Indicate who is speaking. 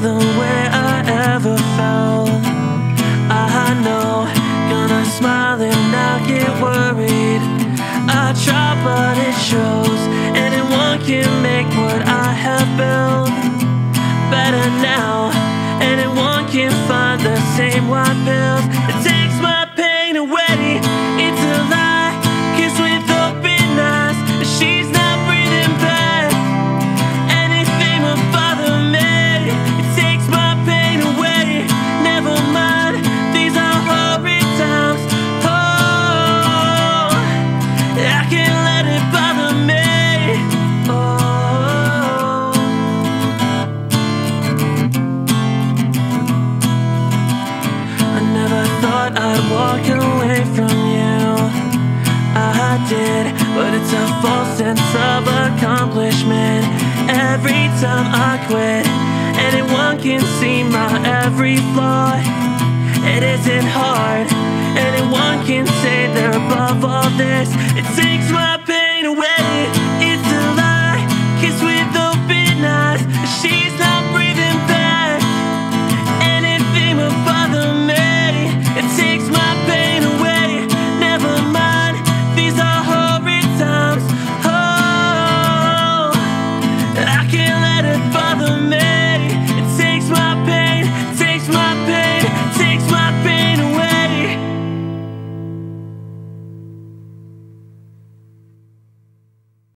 Speaker 1: the way I ever felt. I know, gonna smile and not get worried. I try, but it shows. Anyone can make what I have built better now. Anyone can find the same white pills. It takes my But I'm walking away from you. I did, but it's a false sense of accomplishment. Every time I quit Anyone can see my every flaw. It isn't hard Anyone can say